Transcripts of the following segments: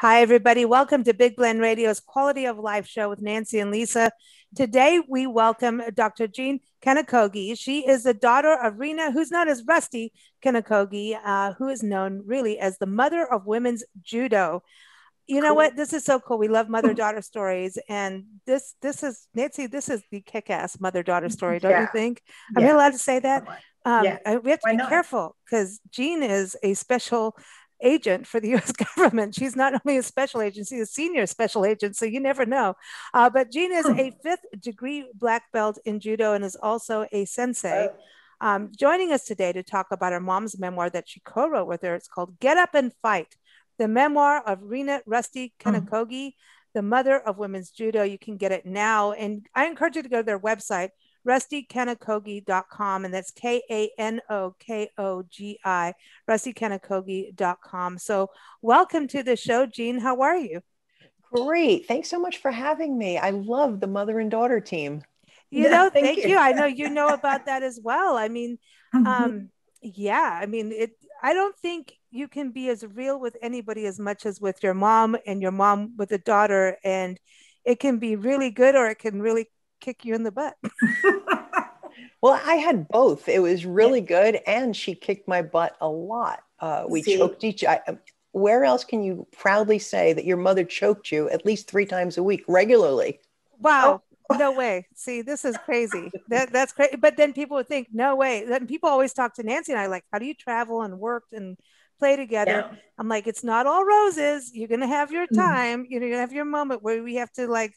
Hi, everybody. Welcome to Big Blend Radio's Quality of Life show with Nancy and Lisa. Today, we welcome Dr. Jean Kanokogi. She is the daughter of Rena, who's known as Rusty Kanokogi, uh, who is known really as the mother of women's judo. You know cool. what? This is so cool. We love mother-daughter stories, and this this is Nancy. This is the kick-ass mother-daughter story, don't yeah. you think? Am yeah. I allowed to say that? Um, yeah. We have to Why be not? careful because Jean is a special agent for the US government. She's not only a special agent, she's a senior special agent, so you never know. Uh, but Jean is a fifth degree black belt in judo and is also a sensei. Um, joining us today to talk about her mom's memoir that she co wrote with her. It's called Get Up and Fight, the memoir of Rena Rusty Kanokogi, the mother of women's judo. You can get it now. And I encourage you to go to their website, rustykanokogi.com, and that's K A N O K O G I, rustykanokogi.com. So, welcome to the show, Jean. How are you? Great. Thanks so much for having me. I love the mother and daughter team. You yeah, know, thank, thank you. you. I know you know about that as well. I mean, mm-hmm. um, yeah, I mean, it, I don't think you can be as real with anybody as much as with your mom and your mom with a daughter. And it can be really good or it can really kick you in the butt. well, I had both. It was really yeah. good, and she kicked my butt a lot. Uh, we See? choked each. I, um, where else can you proudly say that your mother choked you at least three times a week regularly? Wow. Oh. No way. See, this is crazy. That that's crazy. But then people would think, no way. Then people always talk to Nancy and I like, how do you travel and work and play together? Yeah. I'm like, it's not all roses. You're gonna have your mm. time. Mm. You're gonna have your moment where we have to like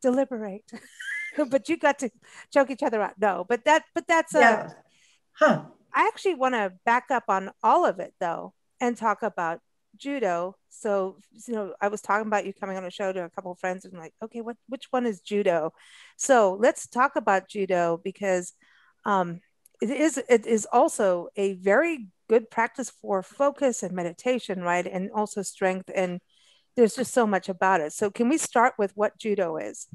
deliberate. but you got to choke each other out. No, but that, but that's a, huh. I actually want to back up on all of it though and talk about judo. So, you know, I was talking about you coming on a show to a couple of friends and like, okay, what, which one is judo? So let's talk about judo because um, it is, it is also a very good practice for focus and meditation, right? And also strength. And there's just so much about it. So can we start with what judo is?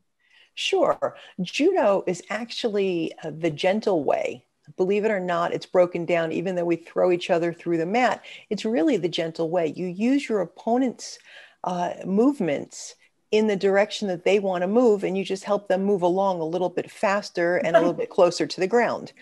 Sure. Judo is actually uh, the gentle way. Believe it or not, it's broken down, even though we throw each other through the mat. It's really the gentle way. You use your opponent's uh, movements in the direction that they want to move, and you just help them move along a little bit faster and a little bit closer to the ground.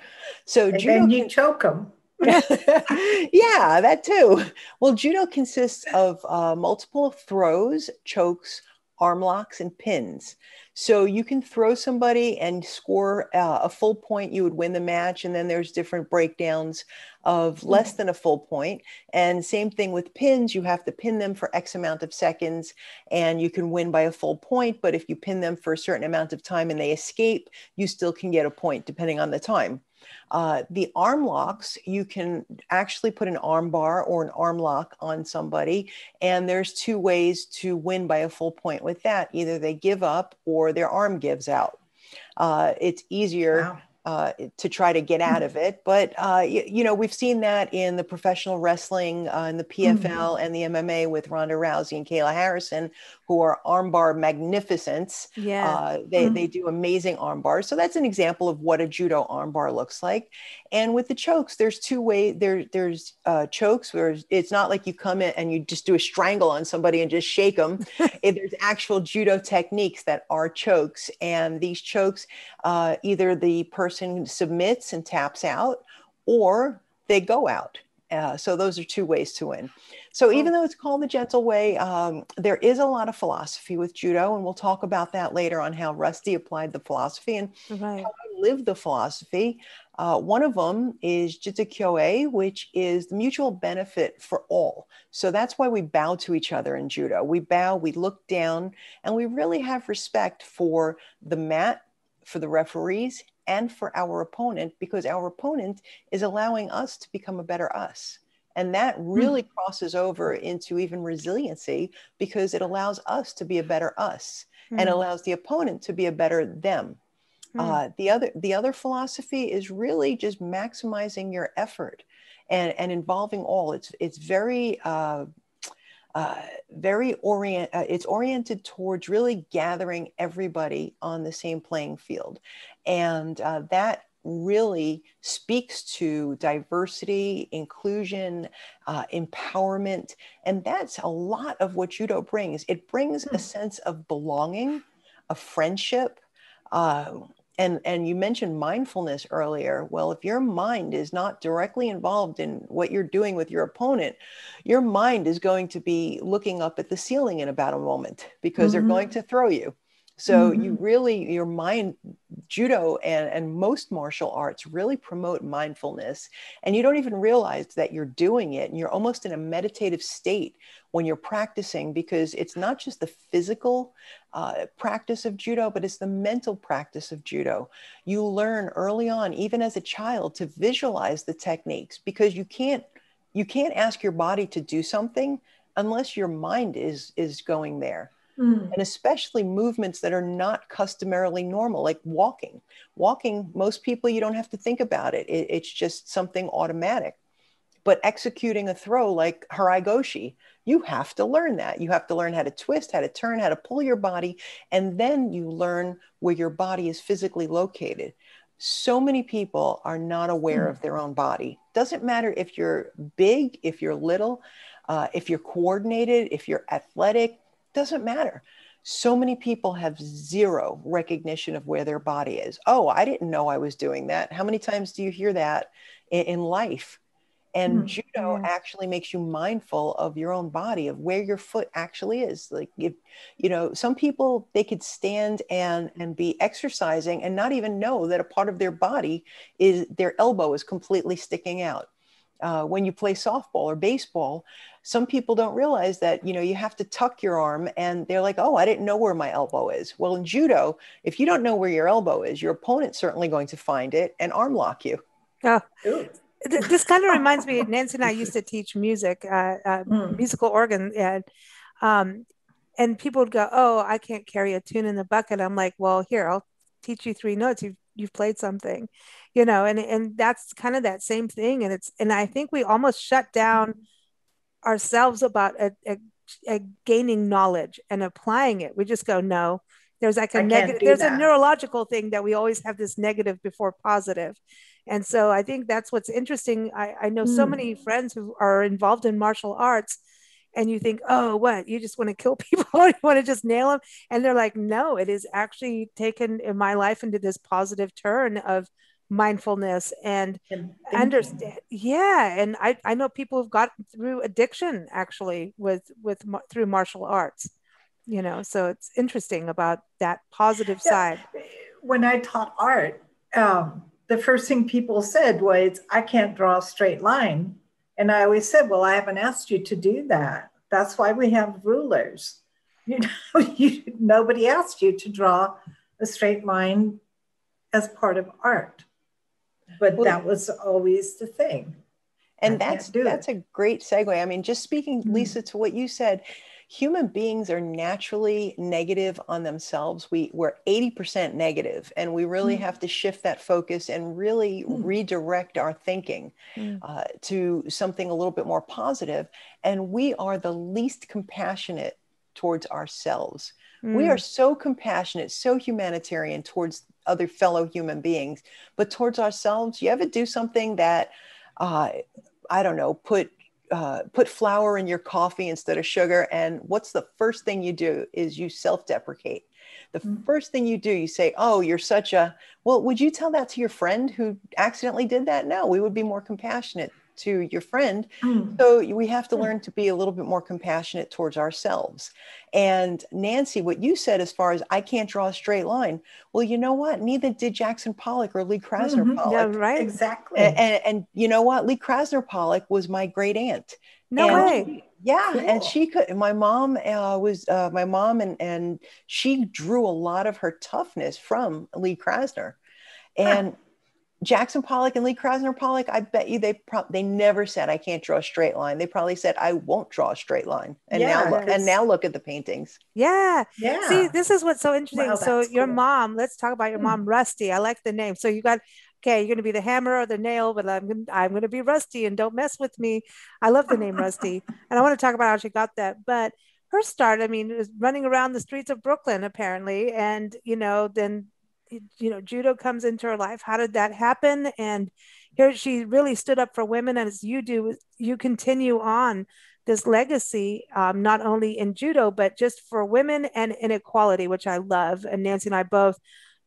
So, and judo then you can- choke them. yeah, that too. Well, judo consists of uh, multiple throws, chokes, arm locks, and pins. So you can throw somebody and score uh, a full point, you would win the match. And then there's different breakdowns of less mm-hmm. than a full point. And same thing with pins, you have to pin them for X amount of seconds and you can win by a full point. But if you pin them for a certain amount of time and they escape, you still can get a point depending on the time. Uh, the arm locks, you can actually put an arm bar or an arm lock on somebody. And there's two ways to win by a full point with that. Either they give up or their arm gives out. Uh, it's easier. Wow uh, to try to get out of it. But, uh, you, you, know, we've seen that in the professional wrestling, uh, in the PFL mm-hmm. and the MMA with Ronda Rousey and Kayla Harrison, who are armbar magnificents. Yeah. Uh, they, mm-hmm. they do amazing armbars. So that's an example of what a judo armbar looks like. And with the chokes, there's two ways. There, there's uh, chokes where it's not like you come in and you just do a strangle on somebody and just shake them. there's actual judo techniques that are chokes. And these chokes, uh, either the person submits and taps out or they go out. Uh, so those are two ways to win. So even though it's called the gentle way, um, there is a lot of philosophy with judo, and we'll talk about that later on how Rusty applied the philosophy and right. how I live the philosophy. Uh, one of them is Jita-Kyoei, which is the mutual benefit for all. So that's why we bow to each other in judo. We bow, we look down, and we really have respect for the mat, for the referees, and for our opponent because our opponent is allowing us to become a better us. And that hmm. really mm. crosses over into even resiliency because it allows us to be a better us mm. and hmm. allows the opponent to be a better them. Mm. Uh, the other the other philosophy is really just maximizing your effort and, and involving all. It's it's very uh, uh, very orient uh, it's oriented towards really gathering everybody on the same playing field and uh, that really speaks to diversity, inclusion, uh, empowerment. And that's a lot of what judo brings. It brings a hmm. sense of belonging, of friendship. And, and you mentioned mindfulness earlier. Well, if your mind is not directly involved in what you're doing with your opponent, your mind is going to be looking up at the ceiling in about a moment because mm-hmm. they're going to throw you. So mm-hmm. you really, your mind, judo and, and most martial arts really promote mindfulness. And you don't even realize that you're doing it. And you're almost in a meditative state when you're practicing because it's not just the physical uh, practice of judo, but it's the mental practice of judo. You learn early on, even as a child, to visualize the techniques because you can't you can't ask your body to do something unless your mind is is going there Mm. And especially movements that are not customarily normal, like walking. Walking, most people, you don't have to think about it, it it's just something automatic. But executing a throw like Harai Goshi, you have to learn that. You have to learn how to twist, how to turn, how to pull your body, and then you learn where your body is physically located. So many people are not aware mm. of their own body. Doesn't matter if you're big, if you're little, uh, if you're coordinated, if you're athletic, doesn't matter. So many people have zero recognition of where their body is. Oh, I didn't know I was doing that. How many times do you hear that in, in life? And mm-hmm. judo actually makes you mindful of your own body, of where your foot actually is. Like if you know, some people they could stand and and be exercising and not even know that a part of their body is their elbow is completely sticking out. Uh, when you play softball or baseball, some people don't realize that you know you have to tuck your arm and they're like oh i didn't know where my elbow is well in judo if you don't know where your elbow is your opponent's certainly going to find it and arm lock you oh. This kind of reminds me nancy and i used to teach music uh, uh, mm. musical organ and um, and people would go oh i can't carry a tune in the bucket i'm like well here i'll teach you three notes you've, you've played something you know and and that's kind of that same thing and it's and i think we almost shut down ourselves about a, a, a gaining knowledge and applying it. We just go, no, there's like a negative there's that. a neurological thing that we always have this negative before positive and so i think that's what's interesting. I, I know mm. so many friends who are involved in martial arts and you think oh what? You just want to kill people? You want to just nail them and they're like no it is actually taken in my life into this positive turn of mindfulness and, and understand yeah and I, I know people who've gotten through addiction actually with with through martial arts you know? So it's interesting about that positive yeah. side. When i taught art um, the first thing people said was i can't draw a straight line and i always said well i haven't asked you to do that that's why we have rulers you know you, nobody asked you to draw a straight line as part of art but well, that was always the thing. And I that's that's it. a great segue. I mean, just speaking, mm-hmm. Lisa, to what you said, human beings are naturally negative on themselves. We we're 80% negative, and we really mm-hmm. have to shift that focus and really mm-hmm. redirect our thinking mm. uh, to something a little bit more positive. And we are the least compassionate towards ourselves. We are mm. so compassionate, so humanitarian towards other fellow human beings, but towards ourselves, you ever do something that, uh, I don't know, put uh, put flour in your coffee instead of sugar, and what's the first thing you do is you self-deprecate. The mm-hmm. first thing you do, you say, "Oh, you're such a well." Would you tell that to your friend who accidentally did that? No, we would be more compassionate to your friend. Mm. So we have to hmm. learn to be a little bit more compassionate towards ourselves. And Nancy, what you said as far as I can't draw a straight line, well, you know what? Neither did Jackson Pollock or Lee Krasner mm-hmm. Pollock. Yeah, right. Exactly. And, and, and, you know what? Lee Krasner Pollock was my great aunt. No and way. yeah, cool. and she could. My mom uh, was uh, my mom, and and she drew a lot of her toughness from Lee Krasner, and. Huh Jackson Pollock and Lee Krasner Pollock, I bet you they pro- they never said I can't draw a straight line. They probably said I won't draw a straight line. And yeah, now look, and now look at the paintings. Yeah. Yeah. See, this is what's so interesting. Wow, so your cool. mom, let's talk about your hmm. mom, Rusty. I like the name. So you got okay, you're going to be the hammer or the nail, but I'm going I'm going to be Rusty and don't mess with me. I love the name Rusty. And I want to talk about how she got that. But her start, I mean, was running around the streets of Brooklyn apparently and, you know, then you know, judo comes into her life. How did that happen? And here she really stood up for women, And as you do. You continue on this legacy, um, not only in judo, but just for women and inequality, which I love. And Nancy and I both,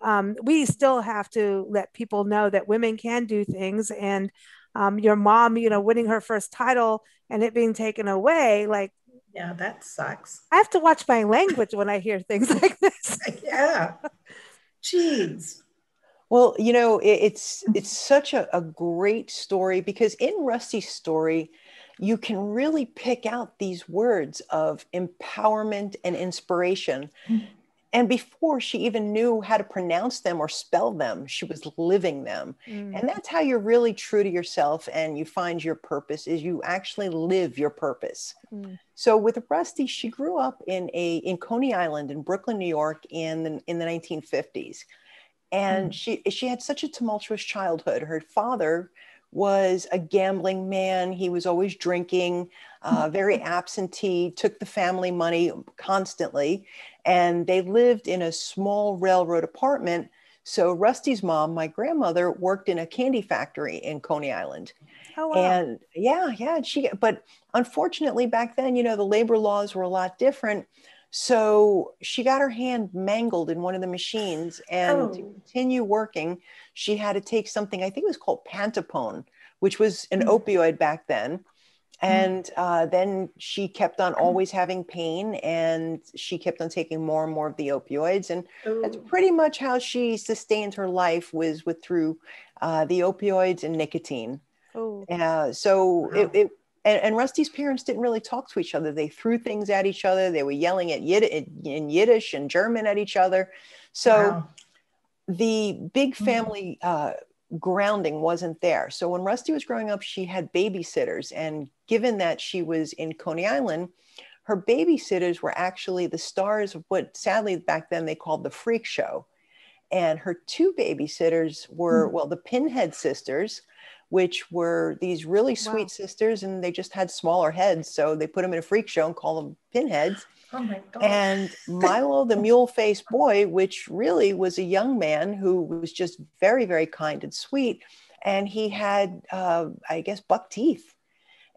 um, we still have to let people know that women can do things. And um, your mom, you know, winning her first title and it being taken away, like, yeah, that sucks. I have to watch my language when I hear things like this. yeah. Jeez. Well, you know, it, it's it's such a, a great story because in Rusty's story, you can really pick out these words of empowerment and inspiration. Mm-hmm. And before she even knew how to pronounce them or spell them, she was living them. Mm-hmm. And that's how you're really true to yourself and you find your purpose is you actually live your purpose. Mm-hmm. So with Rusty, she grew up in a in Coney Island in Brooklyn, New York in the, in the 1950s. And mm. she she had such a tumultuous childhood. Her father was a gambling man. He was always drinking, uh, very absentee, took the family money constantly. And they lived in a small railroad apartment. So Rusty's mom, my grandmother, worked in a candy factory in Coney Island. Oh, wow. And yeah, yeah, she, but unfortunately back then, you know, the labor laws were a lot different. So she got her hand mangled in one of the machines, and oh. to continue working, she had to take something I think it was called Pantopon, which was an mm. opioid back then. Hmm. And uh, then she kept on always having pain, and she kept on taking more and more of the opioids, and oh. that's pretty much how she sustained her life was with through uh, the opioids and nicotine. Oh. Uh, so wow. it, it and, and, Rusty's parents didn't really talk to each other. They threw things at each other. They were yelling at Yiddish, in Yiddish and German at each other. So wow. the big hmm. family uh, grounding wasn't there. So when Rusty was growing up, she had babysitters. And given that she was in Coney Island, her babysitters were actually the stars of what sadly back then they called the freak show. And her two babysitters were, mm. well, the Pinhead sisters, which were these really sweet wow. sisters, and they just had smaller heads. So they put them in a freak show and call them pinheads. Oh my God. And Milo, the mule faced boy, which really was a young man who was just very, very kind and sweet. And he had, uh, I guess, buck teeth.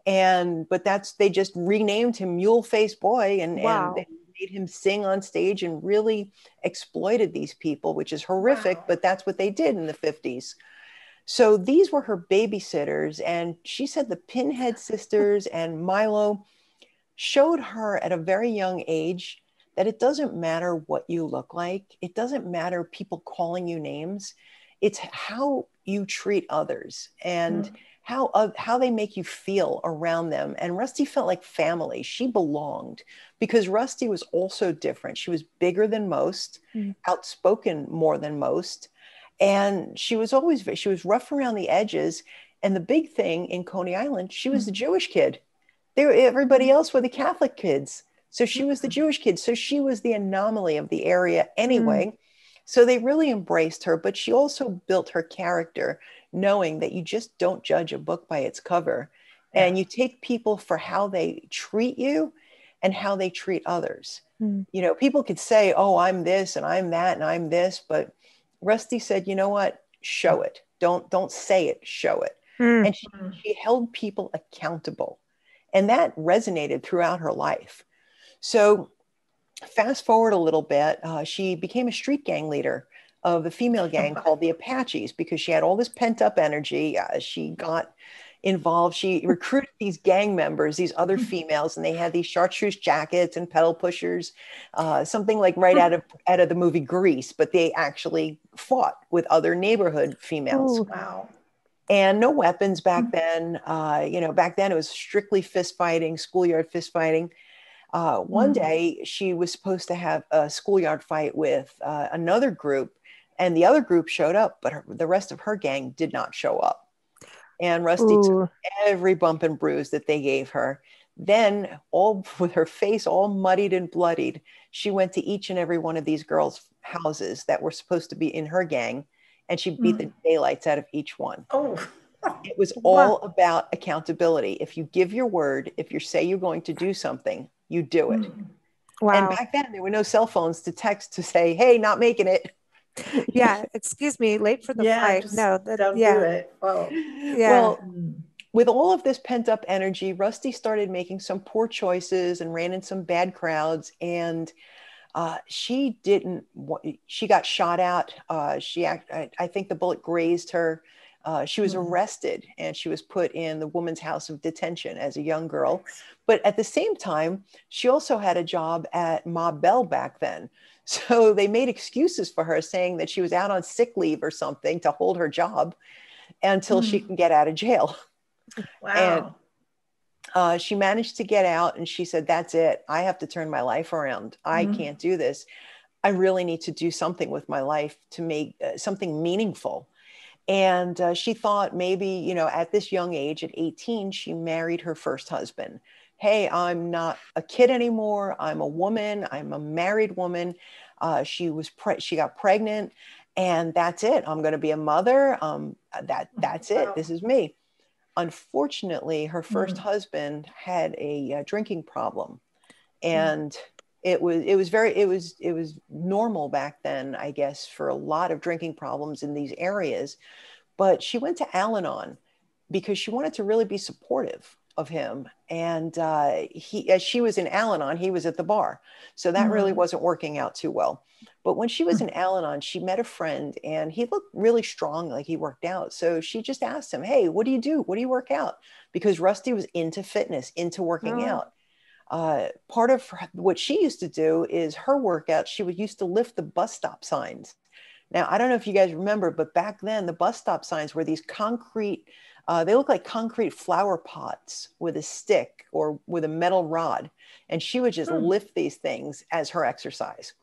And, but that's, they just renamed him Mule Faced Boy and, wow. and they made him sing on stage and really exploited these people, which is horrific, wow. but that's what they did in the 50s. So these were her babysitters. And she said the Pinhead sisters and Milo showed her at a very young age that it doesn't matter what you look like, it doesn't matter people calling you names. It's how you treat others and mm. how, uh, how they make you feel around them. And Rusty felt like family. She belonged because Rusty was also different. She was bigger than most, mm. outspoken more than most and she was always she was rough around the edges and the big thing in coney island she was the mm-hmm. jewish kid there everybody mm-hmm. else were the catholic kids so she was the mm-hmm. jewish kid so she was the anomaly of the area anyway mm. so they really embraced her but she also built her character knowing that you just don't judge a book by its cover yeah. and you take people for how they treat you and how they treat others mm. you know people could say oh i'm this and i'm that and i'm this but Rusty said, you know what? Show it. Don't don't say it, show it. Mm. And she, she held people accountable. And that resonated throughout her life. So fast forward a little bit, uh, she became a street gang leader of a female gang called the Apaches because she had all this pent up energy. Uh, she got involved. She recruited these gang members, these other hmm. females, and they had these chartreuse jackets and pedal pushers, uh, something like right out of out of the movie Grease. But they actually fought with other neighborhood females. Oh, wow. And no weapons back hmm. then. Uh, you know, back then it was strictly fist fighting, schoolyard fist fighting. Uh, one mm-hmm. day she was supposed to have a schoolyard fight with uh, another group, and the other group showed up, but her, the rest of her gang did not show up. And Rusty Ooh. took every bump and bruise that they gave her. Then, all with her face all muddied and bloodied, she went to each and every one of these girls' houses that were supposed to be in her gang, and she beat mm. the daylights out of each one. Oh. it was all about accountability. If you give your word, if you say you're going to do something, you do it. Mm. Wow. And back then, there were no cell phones to text to say, hey, not making it. Yeah, excuse me, late for the Yeah, flight. No, that, Don't yeah, do it. Oh. yeah. Well, with all of this pent up energy, Rusty started making some poor choices and ran in some bad crowds. And uh, she didn't, she got shot out. Uh, she, act, I, I think the bullet grazed her. Uh, she was Mhm. arrested and she was put in the woman's house of detention as a young girl. But at the same time, she also had a job at Ma Bell back then. So they made excuses for her saying that she was out on sick leave or something to hold her job until she Mm. can get out of jail. Wow. Uh, she managed to get out and she said, That's it. I have to turn my life around. I Mhm. can't do this. I really need to do something with my life to make uh, something meaningful. And uh, she thought maybe, you know, at this young age, at 18, she married her first husband. Hey, I'm not a kid anymore. I'm a woman. I'm a married woman. Uh, she was pre- she got pregnant, and that's it. I'm going to be a mother. Um, that that's it. This is me. Unfortunately, her 1st Mhm. husband had a uh, drinking problem, and it was it was very it was it was normal back then, I guess, for a lot of drinking problems in these areas. But she went to Al-Anon because she wanted to really be supportive of him. And uh, he, as she was in Al-Anon, he was at the bar, so that really Mhm. wasn't working out too well. But when she was in Al-Anon, she met a friend, and he looked really strong, like he worked out. So she just asked him, "Hey, what do you do? What do you work out?" Because Rusty was into fitness, into working Oh. out uh, part of her- what she used to do is her workout she would used to lift the bus stop signs now i don't know if you guys remember but back then the bus stop signs were these concrete uh, they look like concrete flower pots with a stick or with a metal rod and she would just Hmm. lift these things as her exercise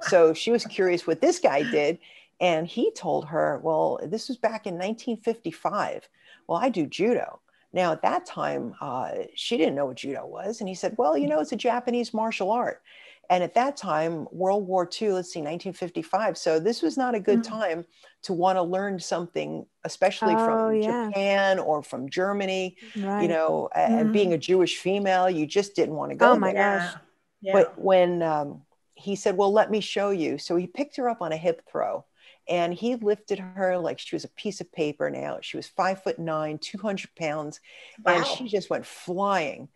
so she was curious what this guy did and he told her well this was back in 1955 well i do judo now, at that time, uh, she didn't know what judo was. And he said, Well, you know, it's a Japanese martial art. And at that time, World War II, let's see, 1955. So this was not a good Mm. time to want to learn something, especially Oh, from yeah. Japan or from Germany. right. You know, a- and being a Jewish female, you just didn't want to go. Oh, my there. gosh. Yeah. But when um, he said, Well, let me show you. So he picked her up on a hip throw and he lifted her like she was a piece of paper now. She was five foot nine, 200 pounds, and she just went flying.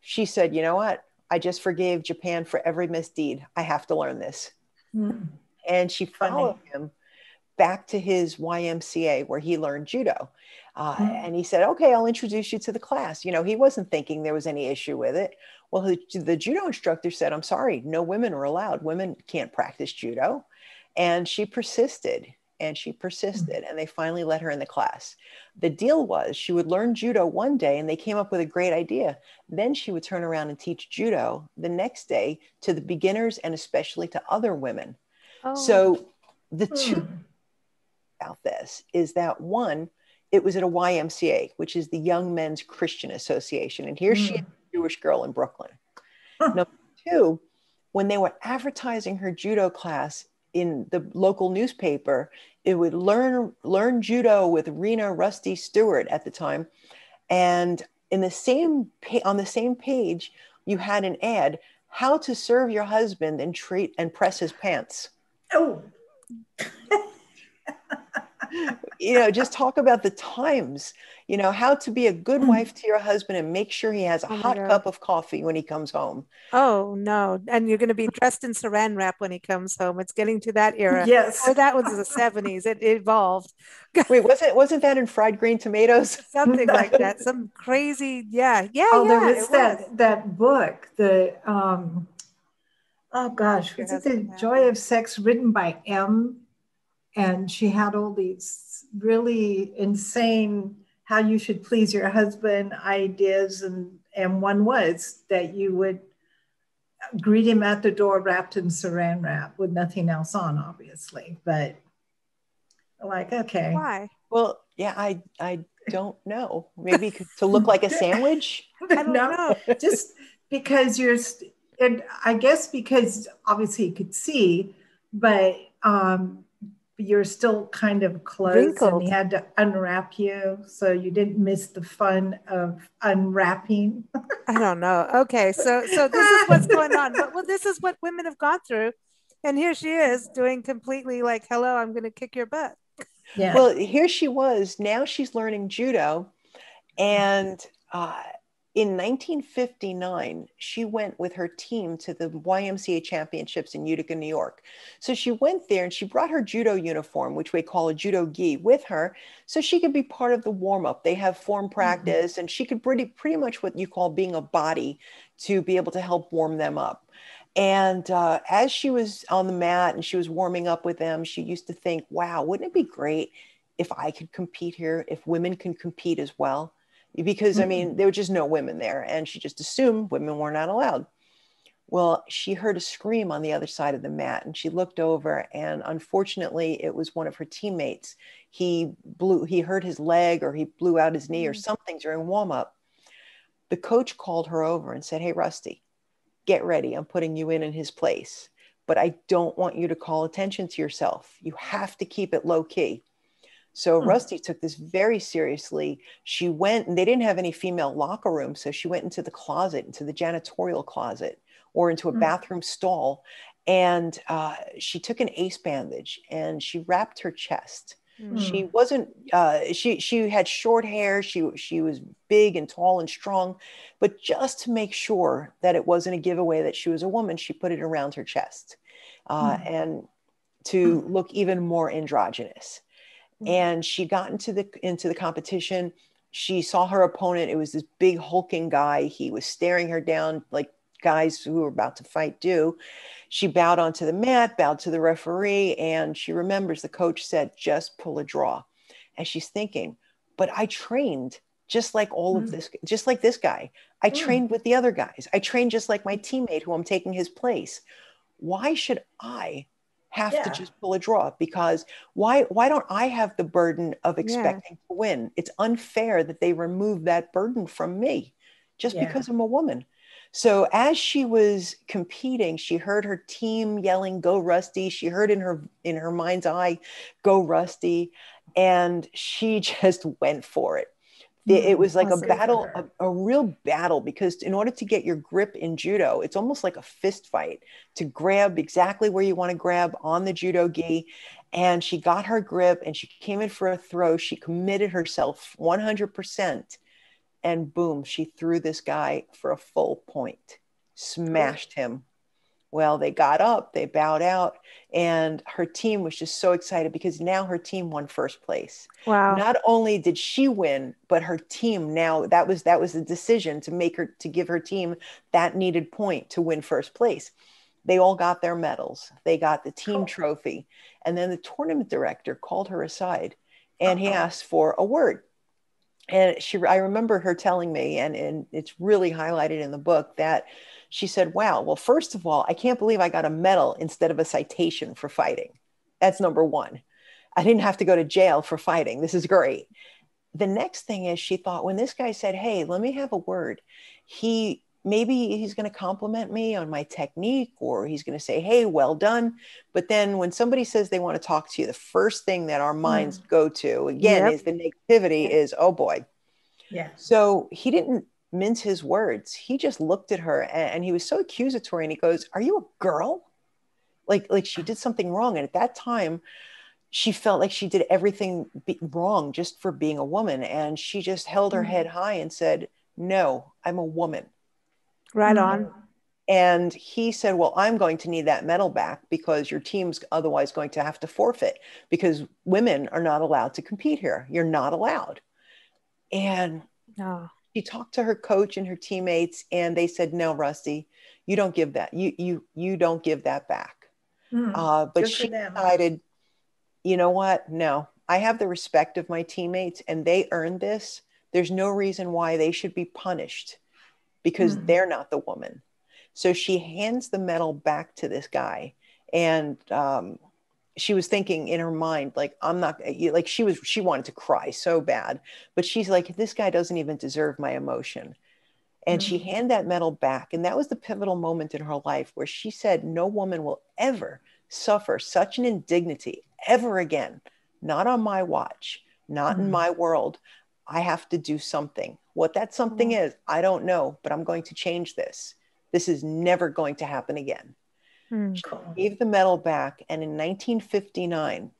She said, You know what? I just forgave Japan for every misdeed. I have to learn this. Mm. And she Funny. followed him back to his YMCA where he learned judo. Uh, Mm. And he said, Okay, I'll introduce you to the class. You know, he wasn't thinking there was any issue with it. Well, the, the judo instructor said, I'm sorry, no women are allowed. Women can't practice judo. And she persisted and she persisted, and they finally let her in the class. The deal was she would learn judo one day, and they came up with a great idea. Then she would turn around and teach judo the next day to the beginners and especially to other women. Oh, So the two Mm. about this is that one, it was at a YMCA, which is the Young Men's Christian Association. And here she is, Mm. a Jewish girl in Brooklyn. Huh. Number two, when they were advertising her judo class in the local newspaper, it would learn learn judo with Rena Rusty Stewart at the time. And in the same on the same page, you had an ad, how to serve your husband and treat and press his pants Oh, you know, just talk about the times, you know, how to be a good Mm. wife to your husband and make sure he has a Oh hot God. cup of coffee when he comes home. oh no. And you're going to be dressed in saran wrap when he comes home. It's getting to that era. yes. Or that was the 70s. It, it evolved. Wait, wasn't wasn't that in fried green tomatoes? Something like that. Some crazy, yeah. Yeah. Oh, yeah, there was it that that book, the um, oh gosh, Your was it the Joy of Sex, written by M, and she had all these really insane how you should please your husband ideas, and and one was that you would greet him at the door wrapped in saran wrap with nothing else on, obviously, but like okay, Why? Well, yeah, I I don't know. Maybe to look like a sandwich. I don't No. know. just because you're st- and i guess because obviously you could see but um you're still kind of close Wrinkled. and he had to unwrap you so you didn't miss the fun of unwrapping I don't know. Okay, so so this is what's going on. But well, this is what women have gone through And here she is doing completely like, hello, I'm going to kick your butt. Yeah. Well, here she was. Now she's learning judo. And uh, in 1959, she went with her team to the YMCA championships in Utica, New York. So she went there and she brought her judo uniform, which we call a judo gi, with her so she could be part of the warm up. They have form mm-hmm. practice mm-hmm. and she could pretty, pretty much what you call being a body to be able to help warm them up. And uh, as she was on the mat and she was warming up with them, she used to think, wow, wouldn't it be great if I could compete here, if women can compete as well? Because mm-hmm. I mean, there were just no women there. And she just assumed women were not allowed. Well, she heard a scream on the other side of the mat and she looked over and unfortunately it was one of her teammates. He blew he hurt his leg or he blew out his knee mm-hmm. or something during warm up. The coach called her over and said, "Hey Rusty, get ready. I'm putting you in in his place, but I don't want you to call attention to yourself. You have to keep it low key." So hmm. Rusty took this very seriously. She went, and they didn't have any female locker room. So she went into the closet, into the janitorial closet, or into a hmm. bathroom stall. And uh, she took an ace bandage and she wrapped her chest. Hmm. She wasn't. Uh, she she had short hair. She she was big and tall and strong, but just to make sure that it wasn't a giveaway that she was a woman, she put it around her chest, uh, and to look even more androgynous. Mm-hmm. and she got into the into the competition. She saw her opponent. It was this big hulking guy. He was staring her down like guys who were about to fight do. She bowed onto the mat bowed to the referee and she remembers the coach said just pull a draw. And she's thinking but i trained just like all mm. of this just like this guy. I mm. trained with the other guys. I trained just like my teammate who i'm taking his place. Why should i have yeah. to just pull a draw because why why don't I have the burden of expecting yeah. to win? It's unfair that they remove that burden from me just yeah. because I'm a woman. So as she was competing, she heard her team yelling "Go Rusty!" She heard in her in her mind's eye, "Go Rusty!" and she just went for it Mm, it, was like a battle a, a, real battle because in order to get your grip in judo it's almost like a fist fight to grab exactly where you want to grab on the judo gi. And she got her grip and she came in for a throw. She committed herself 100% and boom she threw this guy for a full point smashed him well, they got up, they bowed out, and her team was just so excited because now her team won first place. Wow. Not only did she win, but her team now that was that was the decision to make her to give her team that needed point to win first place. They all got their medals. They got the team cool. trophy. And then the tournament director called her aside and uh-huh. he asked for a word and she i remember her telling me and, and it's really highlighted in the book that she said, Wow, well, first of all, I can't believe I got a medal instead of a citation for fighting. That's number one. I didn't have to go to jail for fighting. This is great. The next thing is she thought when this guy said, Hey, let me have a word, he maybe he's going to compliment me on my technique or he's going to say, Hey, well done. But then when somebody says they want to talk to you, the first thing that our minds mm. go to again yep. is the negativity is, Oh boy. Yeah. So he didn't mince his words. He just looked at her and, and he was so accusatory and he goes, Are you a girl? Like, like she did something wrong. And at that time, she felt like she did everything wrong just for being a woman. And she just held her mm-hmm. head high and said, No, I'm a woman. Right on. Mm-hmm. And he said, Well, I'm going to need that medal back because your team's otherwise going to have to forfeit because women are not allowed to compete here. You're not allowed. And no she talked to her coach and her teammates and they said no rusty you don't give that you you you don't give that back mm, uh, but she decided you know what no i have the respect of my teammates and they earned this there's no reason why they should be punished because mm. they're not the woman so she hands the medal back to this guy and um, she was thinking in her mind like i'm not like she was she wanted to cry so bad but she's like this guy doesn't even deserve my emotion and mm-hmm. she handed that medal back and that was the pivotal moment in her life where she said no woman will ever suffer such an indignity ever again not on my watch not mm-hmm. in my world i have to do something what that something mm-hmm. is i don't know but i'm going to change this this is never going to happen again Mm, cool. gave the medal back. And in 1959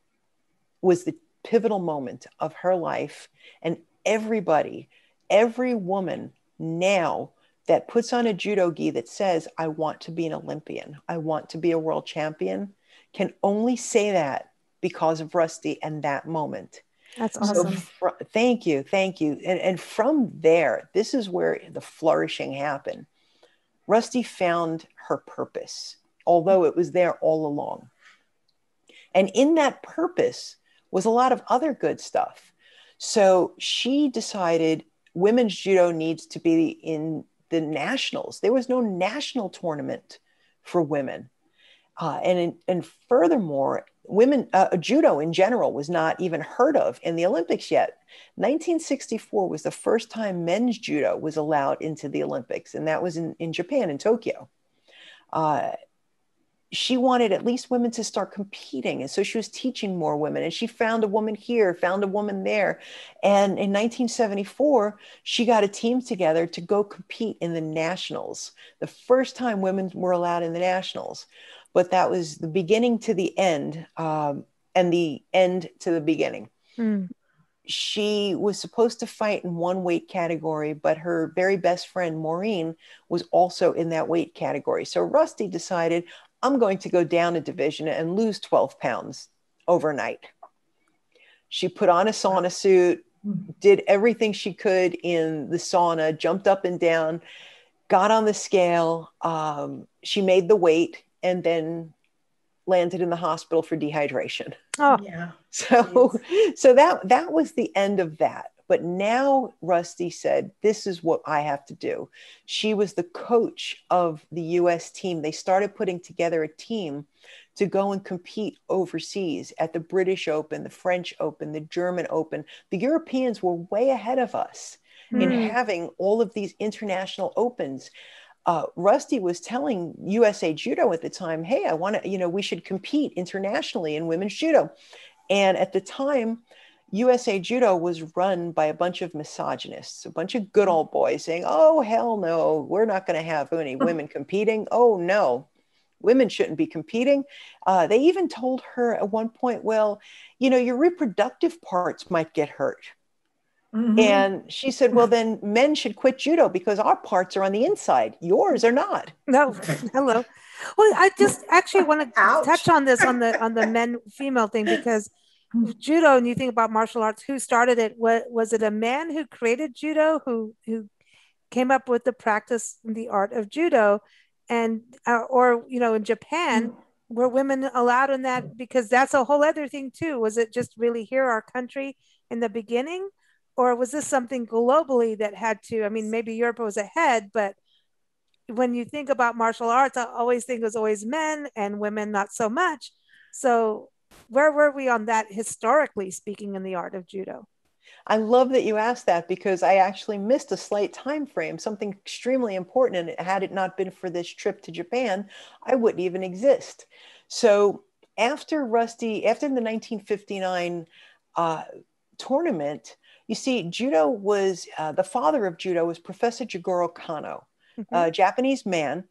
was the pivotal moment of her life. And everybody, every woman now that puts on a judo gi that says, I want to be an Olympian, I want to be a world champion, can only say that because of Rusty and that moment. That's awesome. So fr- thank you. Thank you. And, and from there, this is where the flourishing happened. Rusty found her purpose, although it was there all along. And in that purpose was a lot of other good stuff. So she decided women's judo needs to be in the nationals. There was no national tournament for women. Uh, and, and furthermore, women uh, judo in general was not even heard of in the Olympics yet. 1964 was the first time men's judo was allowed into the Olympics, and that was in, in Japan, in Tokyo. Uh, she wanted at least women to start competing. And so she was teaching more women. And she found a woman here, found a woman there. And in 1974, she got a team together to go compete in the nationals, the first time women were allowed in the nationals but that was the beginning to the end um, and the end to the beginning. Mm. She was supposed to fight in one weight category, but her very best friend, Maureen, was also in that weight category. So Rusty decided, I'm going to go down a division and lose 12 pounds overnight. She put on a sauna suit, did everything she could in the sauna, jumped up and down, got on the scale. Um, she made the weight and then landed in the hospital for dehydration. Oh, yeah. So, so that that was the end of that. But now Rusty said, "This is what I have to do." She was the coach of the U.S. team. They started putting together a team to go and compete overseas at the British Open, the French Open, the German Open. The Europeans were way ahead of us mm. in hmm. having all of these international opens uh, Rusty was telling USA Judo at the time, hey, I want to, you know, we should compete internationally in women's judo. And at the time, USA Judo was run by a bunch of misogynists, a bunch of good old boys saying, oh, hell no, we're not going to have any women competing. Oh, no, women shouldn't be competing. Uh, they even told her at one point, well, you know, your reproductive parts might get hurt. Mm-hmm. And she said, Well, then men should quit judo because our parts are on the inside. Yours are not. No, hello. Well, I just actually want to touch on this on the on the men female thing because judo and you think about martial arts, who started it? What was it a man who created judo who who came up with the practice and the art of judo and uh, or you know in Japan mm-hmm. were women allowed in that because that's a whole other thing too was it just really here our country in the beginning or was this something globally that had to i mean maybe europe was ahead but when you think about martial arts i always think it was always men and women not so much so where were we on that historically speaking in the art of judo I love that you asked that because I actually missed a slight time frame, something extremely important. And had it not been for this trip to Japan, I wouldn't even exist. So after Rusty, after the 1959 uh, tournament, you see, judo was uh, the father of judo was Professor Jigoro Kano, mm-hmm. a Japanese man.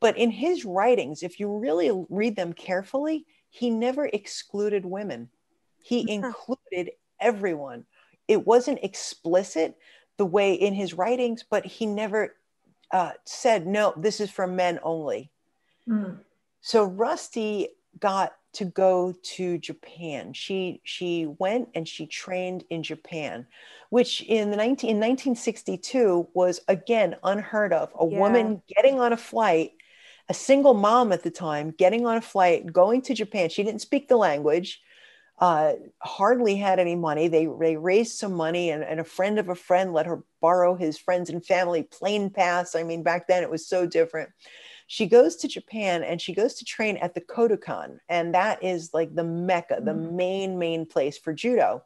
But in his writings, if you really read them carefully, he never excluded women. He mm-hmm. included everyone. It wasn't explicit the way in his writings, but he never uh, said, no, this is for men only. Mm. So Rusty got to go to Japan. She she went and she trained in Japan, which in the 19 in 1962 was again unheard of. A yeah. woman getting on a flight, a single mom at the time, getting on a flight, going to Japan. She didn't speak the language. Uh, hardly had any money. They, they raised some money, and, and a friend of a friend let her borrow his friends and family plane pass. I mean, back then it was so different she goes to Japan and she goes to train at the Kodokan. And that is like the mecca, the mm. main, main place for judo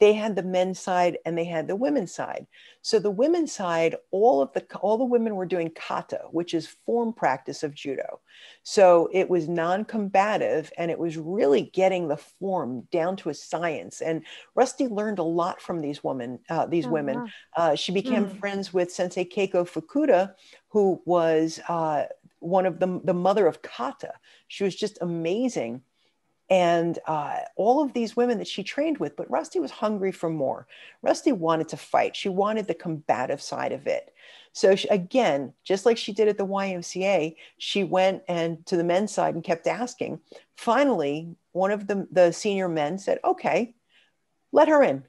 they had the men's side and they had the women's side. So the women's side, all of the all the women were doing kata, which is form practice of judo. So it was non-combative and it was really getting the form down to a science. And Rusty learned a lot from these women. Uh, these oh, women. Wow. Uh, she became mm. friends with Sensei Keiko Fukuda, who was uh, one of the, the mother of kata. She was just amazing. And uh, all of these women that she trained with, but Rusty was hungry for more. Rusty wanted to fight. She wanted the combative side of it. So she, again, just like she did at the YMCA, she went and to the men's side and kept asking. Finally, one of the, the senior men said, okay, let her in.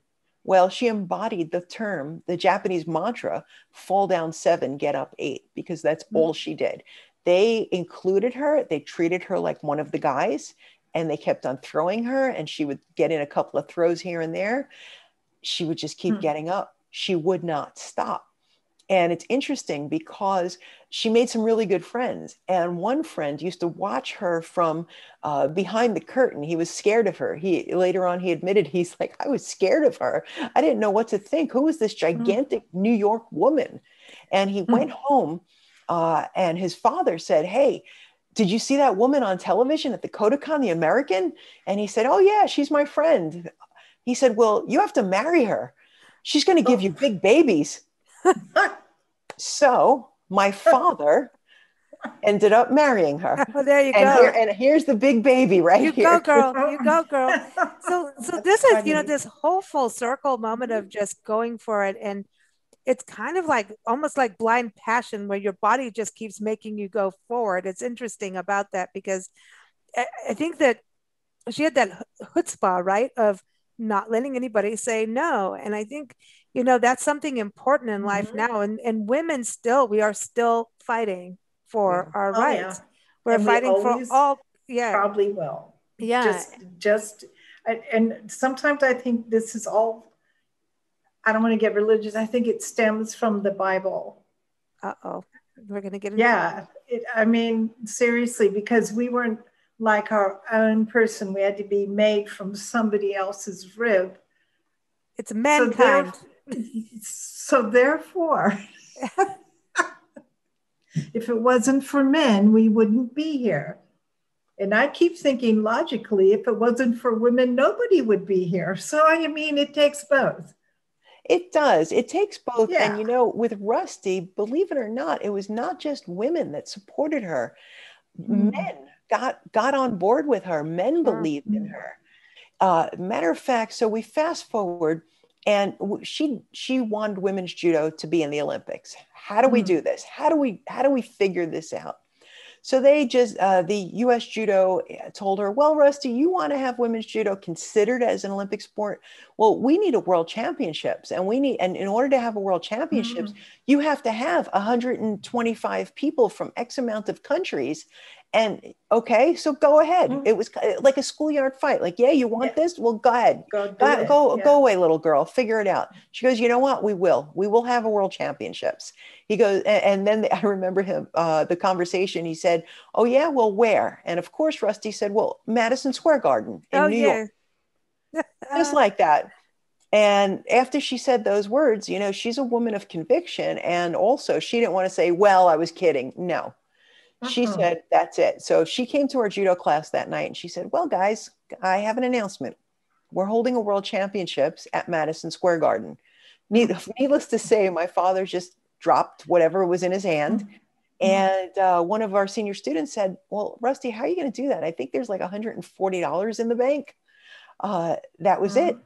Well, she embodied the term, the Japanese mantra, fall down seven, get up eight, because that's mm-hmm. all she did. They included her, they treated her like one of the guys, and they kept on throwing her, and she would get in a couple of throws here and there. She would just keep mm-hmm. getting up. She would not stop. And it's interesting because she made some really good friends. And one friend used to watch her from uh, behind the curtain. He was scared of her. He later on he admitted he's like, I was scared of her. I didn't know what to think. Who was this hmm. gigantic mm. New York woman? And he mm. went home, uh, and his father said, Hey, did you see that woman on television at the Kodokan, the American? And he said, Oh yeah, she's my friend. He said, Well, you have to marry her. She's going to give oh. you big babies so my father ended up marrying her. Oh, there you and go. Here, and here's the big baby right you here. You go, girl. You go, girl. So, so this is, you know, this whole full circle moment of just going for it. And it's kind of like almost like blind passion where your body just keeps making you go forward. It's interesting about that because I, I think that she had that chutzpah, right? Of not letting anybody say no. And I think you know that's something important in life mm-hmm. now and and women still we are still fighting for yeah. our oh, rights yeah. we're and fighting we for all yeah probably will yeah just just and sometimes i think this is all i don't want to get religious. I think it stems from the bible. Uh-oh. We're gonna get yeah. it, i mean seriously because we weren't like our own person. We had to be made from somebody else's rib. It's mankind. so so therefore, if it wasn't for men, we wouldn't be here. And I keep thinking logically, if it wasn't for women, nobody would be here. So I mean, it takes both. It does. It takes both. Yeah. And you know, with Rusty, believe it or not, it was not just women that supported her. Mm. Men got got on board with her. Men believed mm. in her. Uh, matter of fact, so we fast forward and she she wanted women's judo to be in the olympics how do we hmm. do this how do we how do we figure this out so they just uh, the us judo eh, told her well rusty you want to have women's judo considered as an olympic sport well we need a world championships and we need and in order to have a world championships mm. you have to have 125 people from x amount of countries and okay, so go ahead. Mm-hmm. It was like a schoolyard fight. Like, yeah, you want yeah. this? Well, go ahead. Go, go, go, yeah. go, away, little girl. Figure it out. She goes, you know what? We will. We will have a world championships. He goes, and, and then I remember him, uh, the conversation. He said, oh, yeah, well, where? And of course, Rusty said, well, Madison Square Garden in oh, New yeah. York. Just like that. And after she said those words, you know, she's a woman of conviction. And also, she didn't want to say, well, I was kidding. No she uh-huh. said, That's it. So she came to our judo class that night and she said, Well, guys, I have an announcement. We're holding a world championships at Madison Square Garden. Needless to say, my father just dropped whatever was in his hand. Mm-hmm. And uh, one of our senior students said, Well, Rusty, how are you going to do that? I think there's like $140 in the bank. Uh, that was it.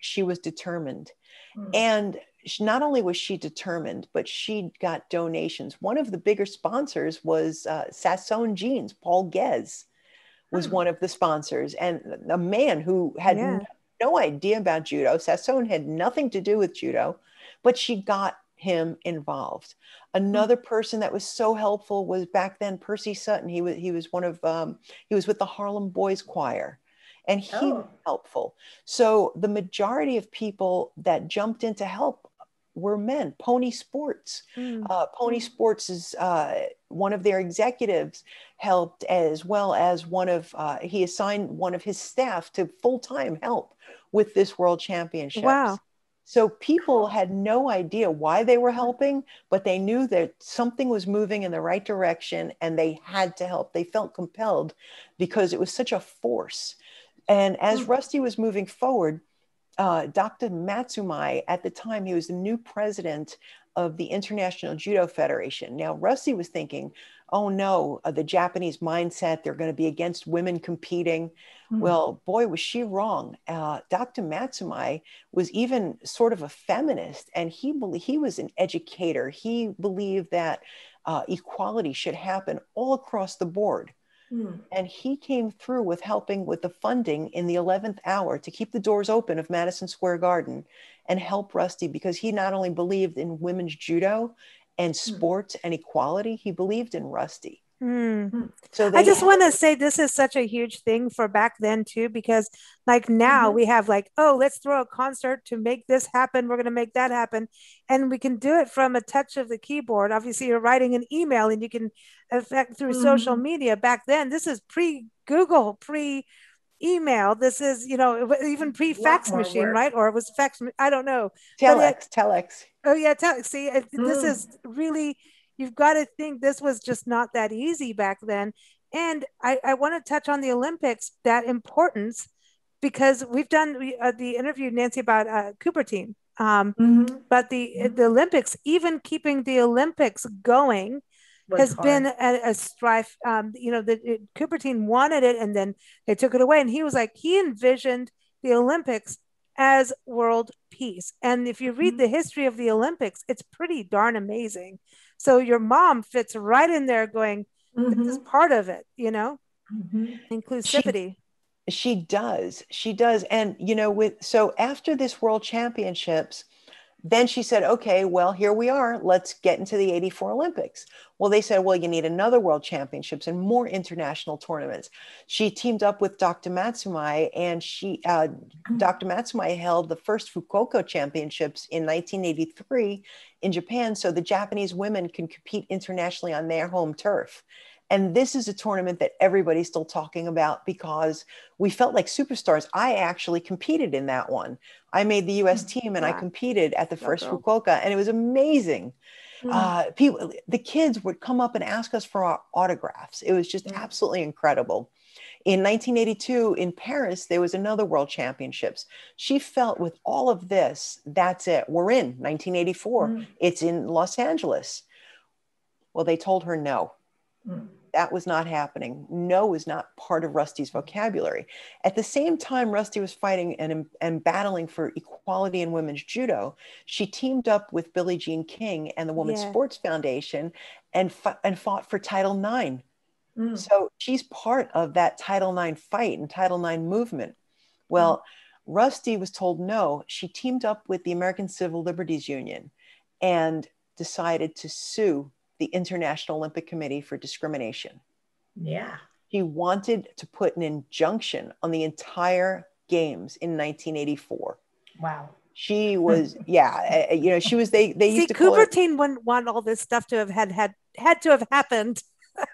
She was determined. Mm-hmm. And she, not only was she determined, but she got donations. One of the bigger sponsors was uh, Sasson Jeans. Paul Guez was oh. one of the sponsors, and a man who had yeah. no, idea about judo. Sasson had nothing to do with judo, but she got him involved. Another mm-hmm. person that was so helpful was back then Percy Sutton. He was he was one of um, he was with the Harlem Boys Choir and he oh. was helpful. So the majority of people that jumped in to help were men. Pony Sports, mm. uh, Pony Sports is uh, one of their executives helped, as well as one of uh, he assigned one of his staff to full time help with this World Championship. Wow. So people had no idea why they were helping, but they knew that something was moving in the right direction and they had to help. They felt compelled because it was such a force. And as mm. Rusty was moving forward, uh, Dr. Matsumae, at the time, he was the new president of the International Judo Federation. Now, Rusty was thinking, oh no, uh, the Japanese mindset, they're going to be against women competing. Mm-hmm. Well, boy, was she wrong. Uh, Dr. Matsumae was even sort of a feminist, and he, he was an educator. He believed that uh, equality should happen all across the board. Mm. And he came through with helping with the funding in the 11th hour to keep the doors open of Madison Square Garden and help Rusty because he not only believed in women's judo and hmm. sports mm. and equality, he believed in Rusty. Mm. So I just want to say this is such a huge thing for back then too, because like now mm-hmm. we have like, oh, let's throw a concert to make this happen. We're going to make that happen, and we can do it from a touch of the keyboard. Obviously, you're writing an email and you can affect through mm-hmm. social media. Back then, this is pre Google, pre email. This is you know even pre fax machine, work. right? Or it was fax. I don't know. Telex, it, telex. Oh yeah, telex. See, it, mm. this is really you've got to think this was just not that easy back then. And I, I want to touch on the Olympics, that importance, because we've done uh, the interview, Nancy, about uh, Coubertin. Um, mm-hmm. But the, the Olympics, even keeping the Olympics going, has hard. been a, a strife. Um, you know, the it, Coubertin wanted it, and then they took it away. And he was like, he envisioned the Olympics as world peace. And if you read mm-hmm. the history of the Olympics, it's pretty darn amazing. So your mom fits right in there going, mm-hmm. this is mm-hmm. part of it, you know, mm-hmm. inclusivity. She, she does. She does. And, you know, with so after this world championships, then she said, okay, well, here we are. Let's get into the 84 Olympics. Well, they said, well, you need another world championships and more international tournaments. She teamed up with Dr. Matsumae, and she, uh, mm. Dr. Matsumae held the first Fukuoka championships in 1983 in Japan, so the Japanese women can compete internationally on their home turf. And this is a tournament that everybody's still talking about because we felt like superstars. I actually competed in that one. I made the US mm, team and yeah. I competed at the first Fukuoka, and it was amazing. Mm. Uh, people, the kids would come up and ask us for our autographs. It was just mm. absolutely incredible. In 1982 in Paris, there was another World Championships. She felt with all of this, that's it. We're in 1984. Mm. It's in Los Angeles. Well, they told her no. Mm that was not happening. No was not part of Rusty's vocabulary. At the same time, Rusty was fighting and, and battling for equality in women's judo. She teamed up with Billie Jean King and the Women's yeah. Sports Foundation and, and fought for Title IX. Mm. So she's part of that Title IX fight and Title IX movement. Well, mm. Rusty was told no. She teamed up with the American Civil Liberties Union and decided to sue the International Olympic Committee for discrimination. Yeah. He wanted to put an injunction on the entire games in 1984. Wow. She was, yeah, uh, uh, you know, she was. They they used See, to. Coubertin wouldn't want all this stuff to have had had had to have happened.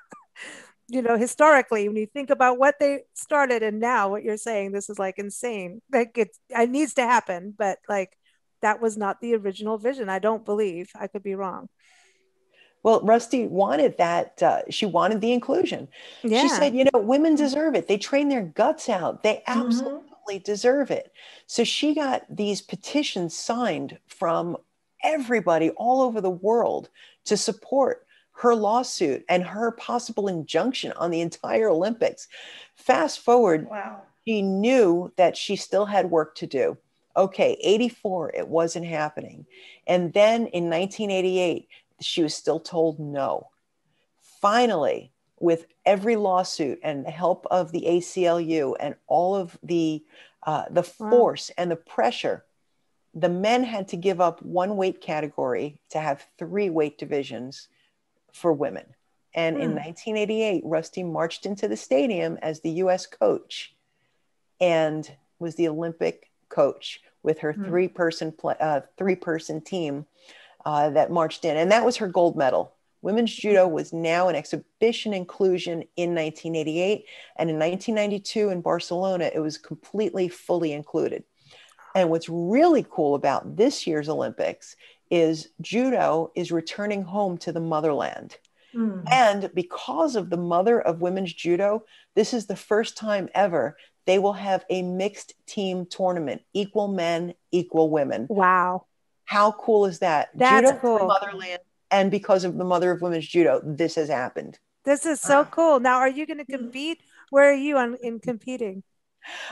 you know, historically, when you think about what they started and now what you're saying, this is like insane. Like it, it needs to happen, but like that was not the original vision. I don't believe. I could be wrong. Well, Rusty wanted that. Uh, she wanted the inclusion. Yeah. She said, you know, women deserve it. They train their guts out. They mm-hmm. absolutely mm-hmm. deserve it. So she got these petitions signed from everybody all over the world to support her lawsuit and her possible injunction on the entire Olympics. Fast forward, wow. she knew that she still had work to do. Okay, 84, it wasn't happening. And then in 1988, she was still told no. Finally, with every lawsuit and the help of the ACLU and all of the uh, the force and the pressure, the men had to give up one weight category to have three weight divisions for women. And in 1988, hmm. Rusty marched into the stadium as the US coach and was the Olympic coach with her mm. three person uh, three person team uh, that marched in, and that was her gold medal. Women's judo was now an exhibition inclusion in 1988, and in 1992 in Barcelona, it was completely fully included. And what's really cool about this year's Olympics is judo is returning home to the motherland. Mm. And because of the mother of women's judo, this is the first time ever they will have a mixed team tournament, equal men, equal women. Wow How cool is that? That's judo cool. Motherland, and because of the Mother of Women's Judo, this has happened. This is so cool. Now, are you going to compete? Where are you on in competing?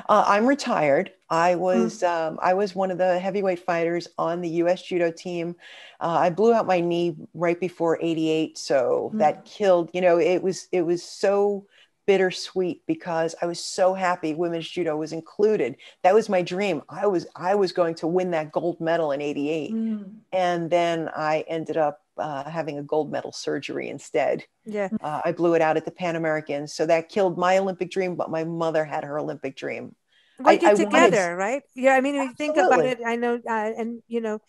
Uh, I'm retired. I was mm. um, I was one of the heavyweight fighters on the U.S. Judo team. Uh, I blew out my knee right before '88, so mm. that killed. You know, it was it was so bittersweet because I was so happy women's judo was included. That was my dream. I was I was going to win that gold medal in '88, mm. and then I ended up uh, having a gold medal surgery instead. Yeah. Uh, I blew it out at the Pan Americans. So that killed my Olympic dream, but my mother had her Olympic dream. We get together, wanted... right? Yeah. I mean, if you think about it, I know, uh, and you know,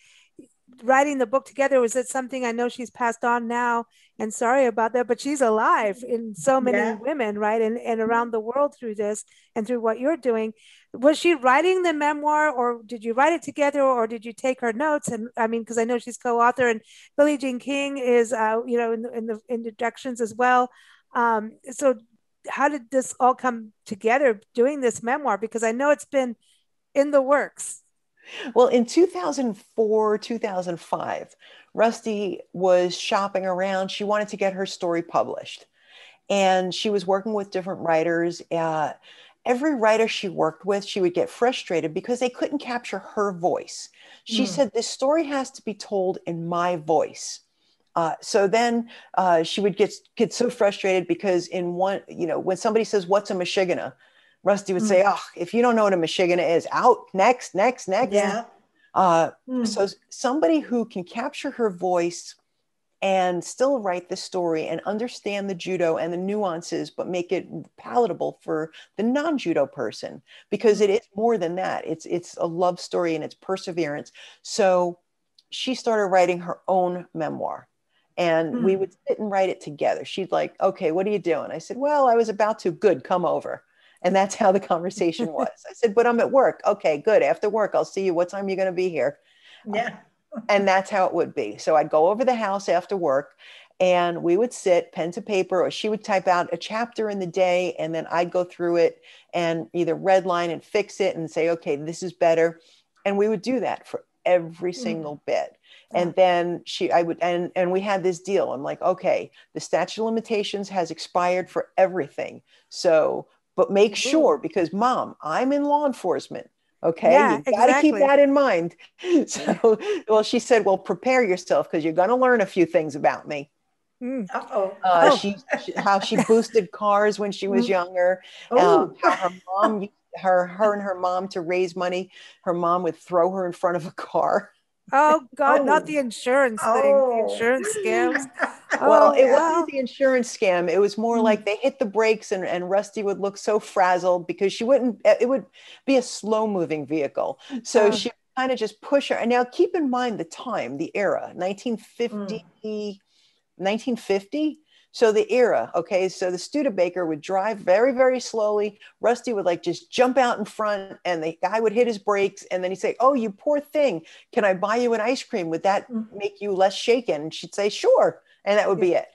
writing the book together was it something i know she's passed on now and sorry about that but she's alive in so many yeah. women right and, and around the world through this and through what you're doing. Was she writing the memoir or did you write it together or did you take her notes? And i mean because i know she's co-author and billie jean king is uh, you know in the, in the introductions as well. Um, so how did this all come together doing this memoir? Because i know it's been in the works well, in 2004, 2005, Rusty was shopping around. She wanted to get her story published. And she was working with different writers. Uh, every writer she worked with, she would get frustrated because they couldn't capture her voice. She mm. said, This story has to be told in my voice. Uh, so then uh, she would get get so frustrated because in one, you know, when somebody says, "What's a Michigana?" Rusty would mm. say, "Oh, if you don't know what a Michigana is, out next, next, next." Yeah. Uh, mm. So somebody who can capture her voice and still write the story and understand the judo and the nuances, but make it palatable for the non-judo person because it is more than that. It's it's a love story and it's perseverance. So she started writing her own memoir and mm. we would sit and write it together. She'd like, okay, what are you doing? I said, well, I was about to. Good, come over. And that's how the conversation was. I said, but I'm at work. Okay, good. After work, I'll see you. What time are you going to be here? Yeah. and that's how it would be. So I'd go over the house after work and we would sit pen to paper or she would type out a chapter in the day and then I'd go through it and either redline and fix it and say, okay, this is better. And we would do that for every mm. single bit and then she i would and and we had this deal i'm like okay the statute of limitations has expired for everything so but make sure because mom, I'm in law enforcement. Okay. Yeah, you got to exactly. keep that in mind. So, well, she said, well, prepare yourself because you're going to learn a few things about me. Mm. Uh-oh. Uh, oh. she, she, how she boosted cars when she was mm. younger. Um, how her mom, her, her and her mom to raise money. Her mom would throw her in front of a car. Oh God, oh. not the insurance oh. thing, the oh. insurance scams. well, oh, it yeah. wasn't the insurance scam. It was more mm. like they hit the brakes and, and Rusty would look so frazzled because she wouldn't, it would be a slow moving vehicle. So she kind of just push her. And now keep in mind the time, the era, 1950, mm. 1950. So the era, okay, so the Studebaker would drive very, very slowly. Rusty would like just jump out in front and the guy would hit his brakes and then he'd say, Oh, you poor thing, can I buy you an ice cream? Would that mm-hmm. make you less shaken? And she'd say, Sure. And that would be it.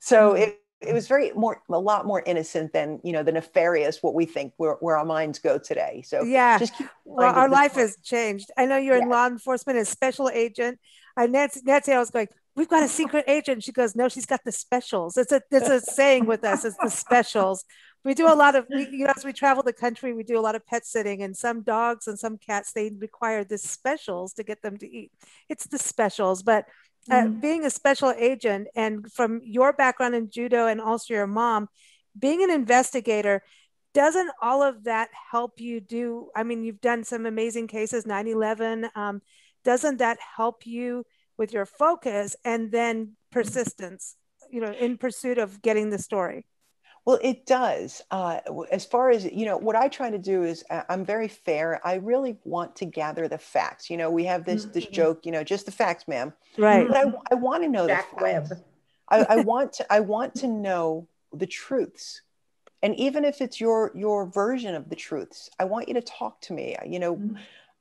So mm-hmm. it, it was very more a lot more innocent than you know the nefarious what we think where, where our minds go today so yeah just well, our life has changed i know you're yeah. in law enforcement as special agent I Nancy, Nancy I was going we've got a secret agent. She goes, no, she's got the specials. It's a, it's a saying with us. It's the specials. We do a lot of, we, you know, as we travel the country, we do a lot of pet sitting and some dogs and some cats, they require the specials to get them to eat. It's the specials, but uh, mm being a special agent and from your background in judo and also your mom, being an investigator, doesn't all of that help you do? I mean, you've done some amazing cases, 9 11. Um, doesn't that help you with your focus and then persistence you know in pursuit of getting the story well, it does. Uh, as far as, you know, what I try to do is uh, I'm very fair. I really want to gather the facts. You know, we have this, this mm-hmm. joke, you know, just the facts, ma'am. Right. But I, I want to know Jack the facts. Webb. I, I want to, I want to know the truths. And even if it's your, your version of the truths, I want you to talk to me. You know, mm-hmm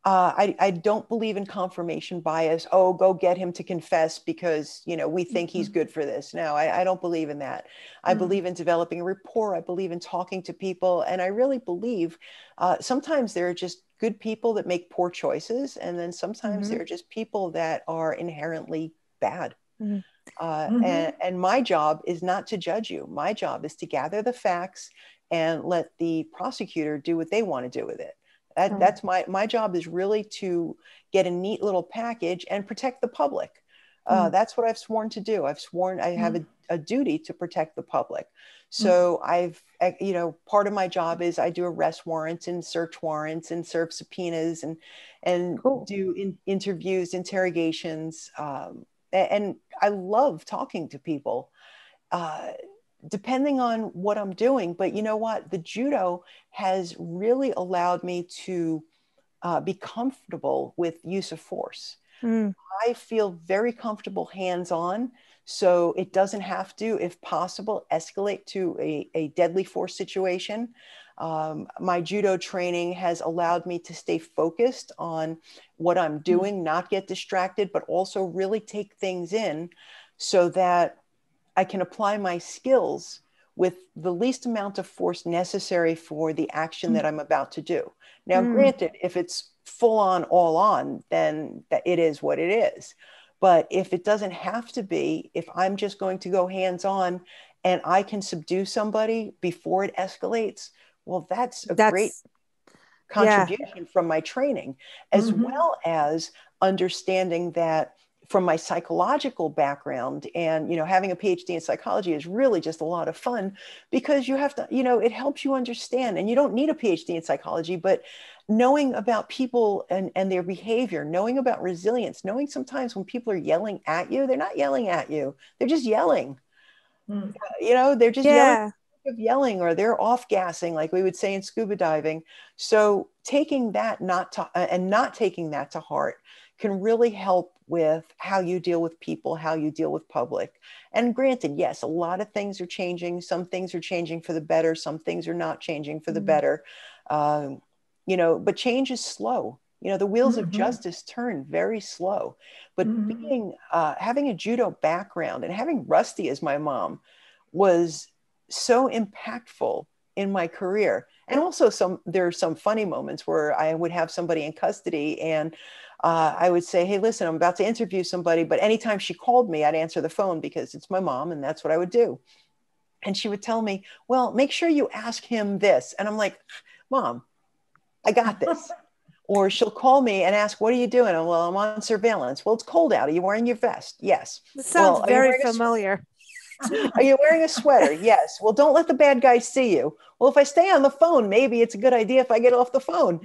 uh, I, I don't believe in confirmation bias. Oh, go get him to confess because you know we think he's mm-hmm. good for this. No, I, I don't believe in that. I mm-hmm. believe in developing a rapport. I believe in talking to people, and I really believe uh, sometimes there are just good people that make poor choices, and then sometimes Mhm. there are just people that are inherently bad. Mhm. Uh, Mhm. and, and my job is not to judge you. My job is to gather the facts and let the prosecutor do what they want to do with it. That, Mm. That's my my job is really to get a neat little package and protect the public. Uh, Mm. That's what I've sworn to do. I've sworn I have a, a duty to protect the public. So I've uh, you know part of my job is I do arrest warrants and search warrants and serve subpoenas and and Cool. do in, interviews, interrogations, um, and I love talking to people. Uh, depending on what I'm doing. But you know what? The judo has really allowed me to uh, be comfortable with use of force. Mm. I feel very comfortable hands on. So it doesn't have to, if possible, escalate to a, a deadly force situation. Um, my judo training has allowed me to stay focused on what I'm doing, not get distracted, but also really take things in so that I can apply my skills with the least amount of force necessary for the action that I'm about to do. Now, Mm. granted, if it's full on, all on, then that it is what it is. But if it doesn't have to be, if I'm just going to go hands on and I can subdue somebody before it escalates, well, that's a great That's contribution from my training, as Mhm. well as understanding that from my psychological background and you know having a phd in psychology is really just a lot of fun because you have to you know it helps you understand and you don't need a phd in psychology but knowing about people and, and their behavior knowing about resilience knowing sometimes when people are yelling at you they're not yelling at you they're just yelling Mm. you know they're just yelling yeah. of yelling or they're off gassing like we would say in scuba diving so taking that not to uh, and not taking that to heart can really help with how you deal with people how you deal with public. And granted yes a lot of things are changing. Some things are changing for the better. Some things are not changing for the Mhm. better. Um, you know but change is slow. You know the wheels of Mhm. justice turn very slow. But Mhm. being uh, having a judo background and having rusty as my mom was so impactful in my career. And also some there are some funny moments where i would have somebody in custody and uh, i would say hey listen i'm about to interview somebody but anytime she called me i'd answer the phone because it's my mom and that's what i would do and she would tell me well make sure you ask him this and i'm like mom i got this or she'll call me and ask what are you doing oh, well i'm on surveillance well it's cold out are you wearing your vest yes This sounds Well, very wearing a sw- familiar. are you wearing a sweater? Yes. Well, don't let the bad guys see you. Well, if I stay on the phone, maybe it's a good idea if I get off the phone.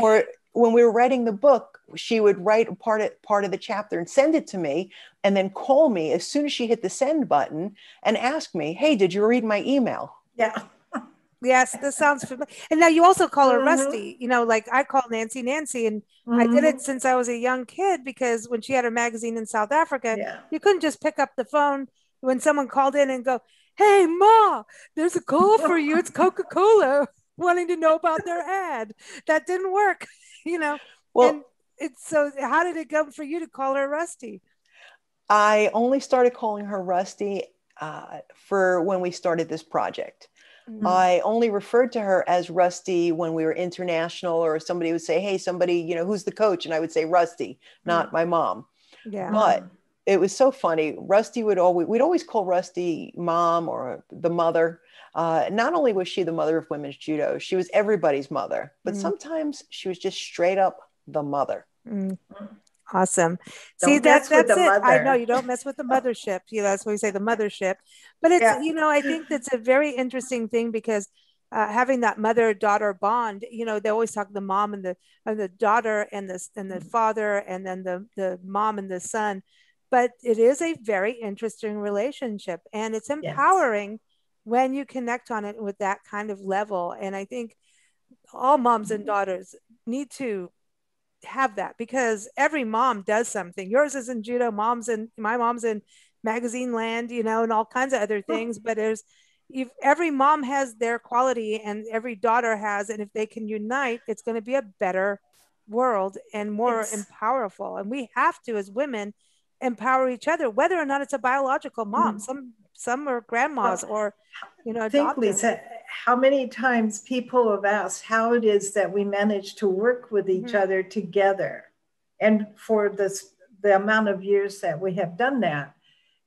or when we were writing the book, she would write a part of, part of the chapter and send it to me and then call me as soon as she hit the send button and ask me, Hey, did you read my email? Yeah. Yes, this sounds familiar. And now you also call her Mhm. Rusty. You know, like I call Nancy Nancy, and I did Mhm. it since I was a young kid because when she had her magazine in South Africa, Yeah. you couldn't just pick up the phone when someone called in and go, "Hey, Ma, there's a call for you. It's Coca Cola wanting to know about their ad." That didn't work. You know, Well, and it's so. How did it go for you to call her Rusty? I only started calling her Rusty uh, for when we started this project. Mm, I only referred to her as Rusty when we were international, or somebody would say, Hey, somebody, you know, who's the coach? And I would say Rusty, not my mom. yeah. But it was so funny. Rusty would always, we'd always call Rusty mom or the mother. Uh, not only was she the mother of women's judo, she was everybody's mother, but Mhm. sometimes she was just straight up the mother. Mm. Awesome. See Don't that mess with that's the it. I know you don't mess with the mothership. You know, that's what we say, the mothership. But it's Yeah. you know, I think that's a very interesting thing because uh, having that mother-daughter bond, you know, they always talk the mom and the and the daughter and the and the father and then the the mom and the son. But it is a very interesting relationship and it's empowering when you connect on it with that kind of level. And I think all moms and daughters need to have that because every mom does something. Yours is in judo, mom's in my mom's in magazine land, you know, and all kinds of other things. But there's if every mom has their quality and every daughter has, and if they can unite, it's going to be a better world and more It's- and powerful. And we have to, as women, empower each other, whether or not it's a biological mom. Mhm. Some some are grandmas or you know, think. Lisa, how many times people have asked how it is that we manage to work with each mm-hmm. other together. And for this, the amount of years that we have done that.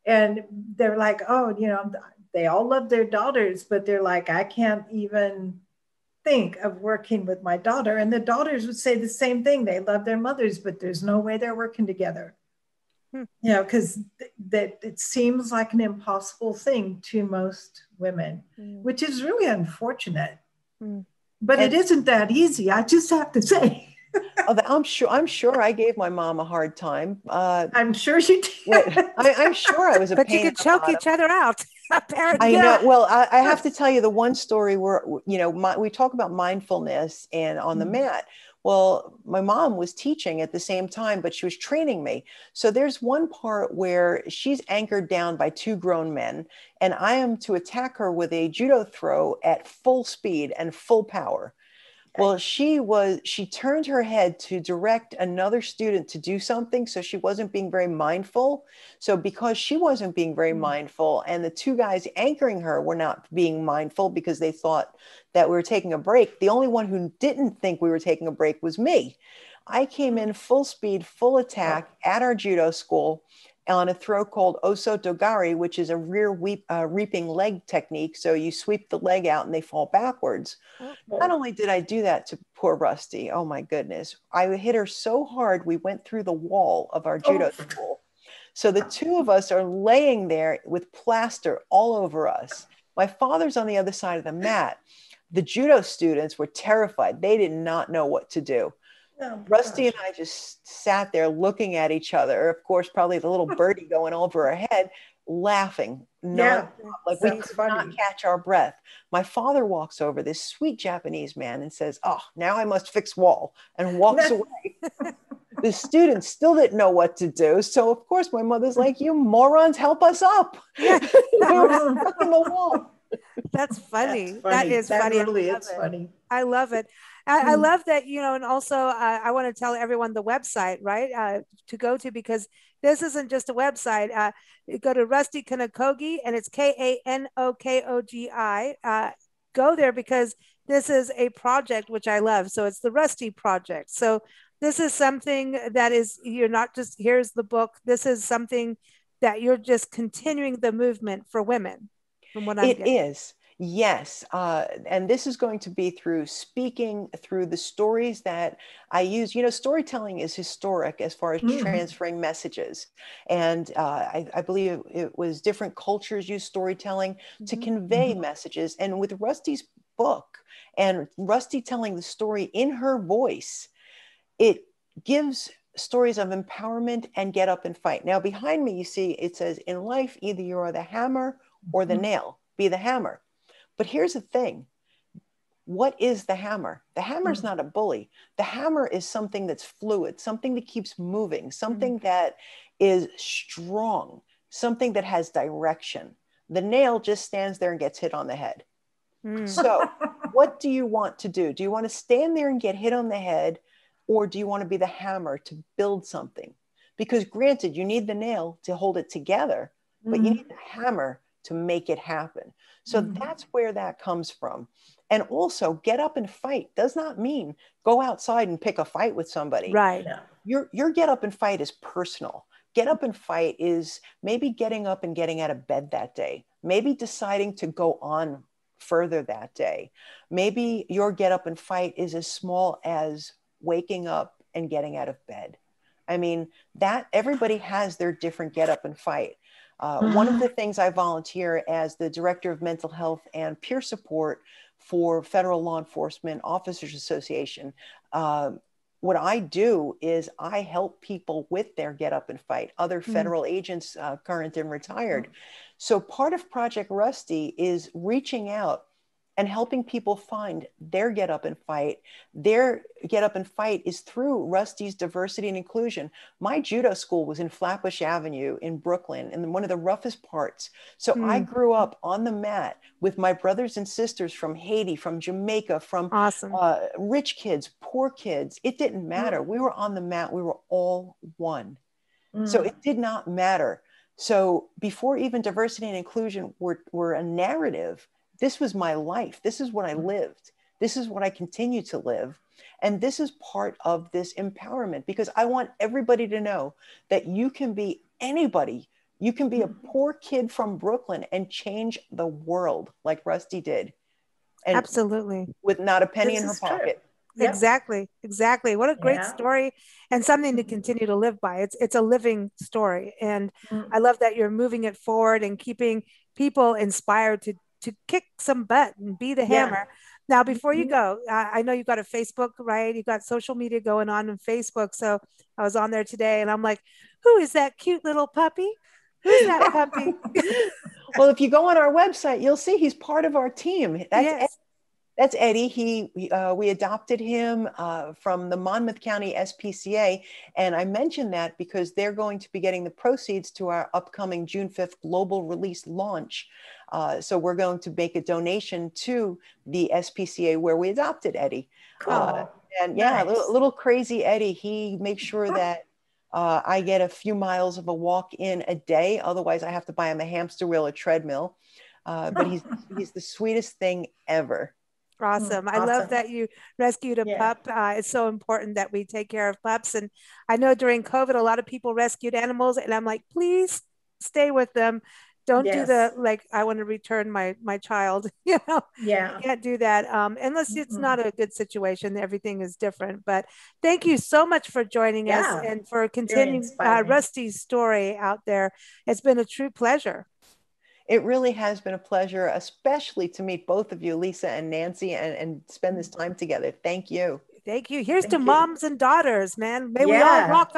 And they're like, oh, you know, they all love their daughters, but they're like, I can't even think of working with my daughter. And the daughters would say the same thing. They love their mothers, but there's no way they're working together. Hmm. You know, because th- that it seems like an impossible thing to most women, hmm. which is really unfortunate. Hmm. But and- it isn't that easy. I just have to say. oh, I'm sure. I'm sure I gave my mom a hard time. Uh, I'm sure she did. I, am sure I was a. But you could choke each other out. Apparently, I know. Well, I, I, have to tell you the one story where you know my, we talk about mindfulness and on the mat. Well, my mom was teaching at the same time, but she was training me. So there's one part where she's anchored down by two grown men, and I am to attack her with a judo throw at full speed and full power. Well, she was, she turned her head to direct another student to do something. So she wasn't being very mindful. So because she wasn't being very mm-hmm. mindful, and the two guys anchoring her were not being mindful because they thought that we were taking a break, the only one who didn't think we were taking a break was me. I came in full speed, full attack at our judo school on a throw called osoto gari, which is a rear weep, uh, reaping leg technique. So you sweep the leg out and they fall backwards. Okay. Not only did I do that to poor Rusty, oh my goodness, I hit her so hard we went through the wall of our judo oh. school. So the two of us are laying there with plaster all over us. My father's on the other side of the mat. The judo students were terrified. They did not know what to do. Oh, Rusty gosh. and I just sat there looking at each other. Of course, probably the little birdie going over our head, laughing. Yeah, like we could funny. not catch our breath. My father walks over, this sweet Japanese man, and says, "Oh, now I must fix wall," and walks away. the students still didn't know what to do, so of course my mother's like, "You morons, help us up!" We're stuck in the wall. That's funny. That's funny. That is that funny. Really, it's funny. I love it. I, I, hmm. love that, you know, and also uh, I want to tell everyone the website, right, uh, to go to because this isn't just a website. Uh, go to Rusty Kanokogi and it's K A N O K O G I. Uh, go there because this is a project which I love. So it's the Rusty Project. So this is something that is, you're not just, here's the book. This is something that you're just continuing the movement for women. From what I'm it is. Yes. Uh, and this is going to be through speaking, through the stories that I use. You know, storytelling is historic as far as mm. transferring messages. And uh, I, I, believe it was different cultures use storytelling mm-hmm. to convey mm-hmm. messages. And with Rusty's book and Rusty telling the story in her voice, it gives stories of empowerment and get up and fight. Now, behind me, you see it says, In life, either you are the hammer or the mm-hmm. nail, be the hammer. But here's the thing what is the hammer? The hammer is mm-hmm. not a bully. The hammer is something that's fluid, something that keeps moving, something mm-hmm. that is strong, something that has direction. The nail just stands there and gets hit on the head. Mm. So, what do you want to do? Do you want to stand there and get hit on the head, or do you want to be the hammer to build something? Because, granted, you need the nail to hold it together, but mm-hmm. you need the hammer to make it happen. So mm-hmm. that's where that comes from. And also, get up and fight does not mean go outside and pick a fight with somebody. Right. Your, your get up and fight is personal. Get up and fight is maybe getting up and getting out of bed that day, maybe deciding to go on further that day. Maybe your get up and fight is as small as waking up and getting out of bed. I mean, that everybody has their different get up and fight. Uh, one of mm-hmm. the things I volunteer as the director of mental health and peer support for Federal Law Enforcement Officers Association. Uh, what I do is I help people with their get up and fight, other mm. federal mm. agents, uh, current and retired. Mm. So part of Project Rusty is reaching out and helping people find their get up and fight. Their get up and fight is through Rusty's diversity and inclusion. My judo school was in Flatbush Avenue in Brooklyn, in one of the roughest parts. So mm. I grew up on the mat with my brothers and sisters from Haiti, from Jamaica, from awesome. uh, rich kids, poor kids. It didn't matter. Mm. We were on the mat. We were all one. Mm. So it did not matter. So before even diversity and inclusion were, were a narrative, this was my life. This is what I lived. This is what I continue to live. And this is part of this empowerment because I want everybody to know that you can be anybody. You can be a poor kid from Brooklyn and change the world like Rusty did. And Absolutely. With not a penny this in her pocket. Yep. Exactly. Exactly. What a great yeah. story and something to continue to live by. It's it's a living story. And mm-hmm. I love that you're moving it forward and keeping people inspired to to kick some butt and be the hammer. Now, before you mm-hmm. go, I know you've got a Facebook, right? You've got social media going on on Facebook. So I was on there today and I'm like, who is that cute little puppy? Who's that puppy? well, if you go on our website, you'll see he's part of our team. That's yes. That's Eddie. He uh, we adopted him uh, from the Monmouth County SPCA, and I mentioned that because they're going to be getting the proceeds to our upcoming June fifth global release launch. Uh, so we're going to make a donation to the SPCA where we adopted Eddie. Uh, cool. and yeah, nice. little, little, crazy Eddie. He makes sure that. Uh, I get a few miles of a walk in a day. Otherwise, I have to buy him a hamster wheel or treadmill. Uh, but he's he's the sweetest thing ever. Awesome. I love that you rescued a yeah. pup. Uh, it's so important that we take care of pups. And I know during COVID, a lot of people rescued animals, and I'm like, please stay with them. Don't yes. do the like. I want to return my my child. You know, yeah, you can't do that um, unless it's mm-hmm. not a good situation. Everything is different. But thank you so much for joining yeah. us and for continuing uh, Rusty's story out there. It's been a true pleasure. It really has been a pleasure, especially to meet both of you, Lisa and Nancy, and, and spend this mm. time together. Thank you. Thank you. Here's Thank to you. moms and daughters, man. May yeah. we all rock